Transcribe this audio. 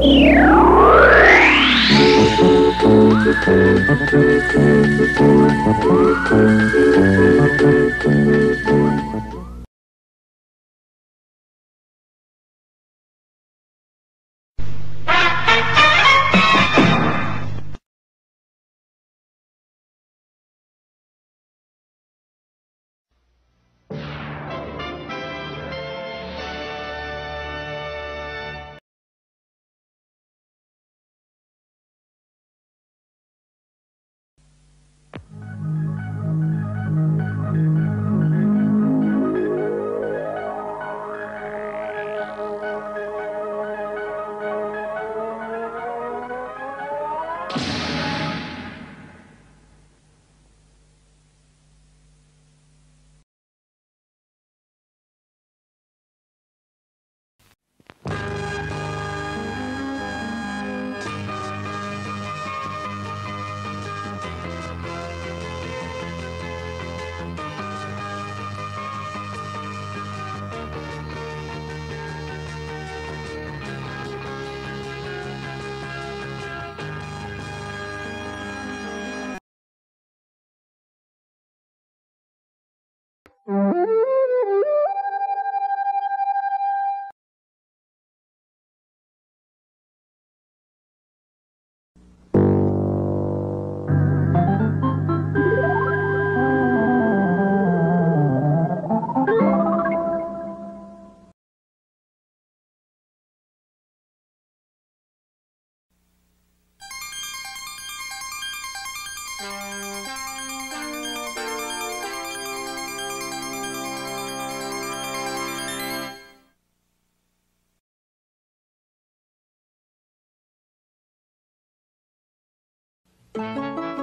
thank you Mm-hmm. Música